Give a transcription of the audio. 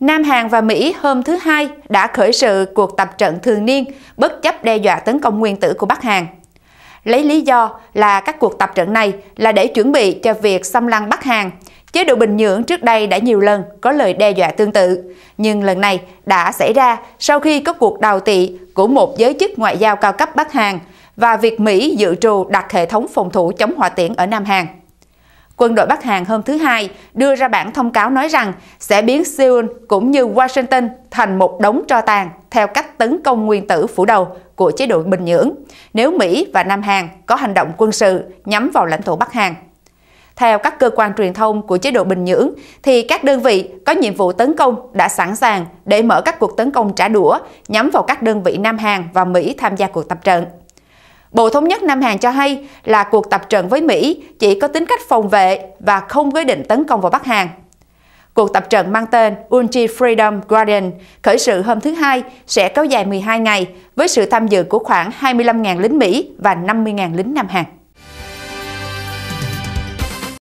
Nam Hàn và Mỹ hôm thứ Hai đã khởi sự cuộc tập trận thường niên bất chấp đe dọa tấn công nguyên tử của Bắc Hàn. Lấy lý do là các cuộc tập trận này là để chuẩn bị cho việc xâm lăng Bắc Hàn, chế độ Bình Nhưỡng trước đây đã nhiều lần có lời đe dọa tương tự, nhưng lần này đã xảy ra sau khi có cuộc đào tị của một giới chức ngoại giao cao cấp Bắc Hàn và việc Mỹ dự trù đặt hệ thống phòng thủ chống hỏa tiễn ở Nam Hàn. Quân đội Bắc Hàn hôm thứ Hai đưa ra bản thông cáo nói rằng sẽ biến Seoul cũng như Washington thành một đống tro tàn theo cách tấn công nguyên tử phủ đầu của chế độ Bình Nhưỡng nếu Mỹ và Nam Hàn có hành động quân sự nhắm vào lãnh thổ Bắc Hàn. Theo các cơ quan truyền thông của chế độ Bình Nhưỡng, thì các đơn vị có nhiệm vụ tấn công đã sẵn sàng để mở các cuộc tấn công trả đũa nhắm vào các đơn vị Nam Hàn và Mỹ tham gia cuộc tập trận. Bộ Thống nhất Nam Hàn cho hay là cuộc tập trận với Mỹ chỉ có tính cách phòng vệ và không quyết định tấn công vào Bắc Hàn. Cuộc tập trận mang tên Unji Freedom Guardian khởi sự hôm thứ Hai sẽ kéo dài 12 ngày với sự tham dự của khoảng 25.000 lính Mỹ và 50.000 lính Nam Hàn.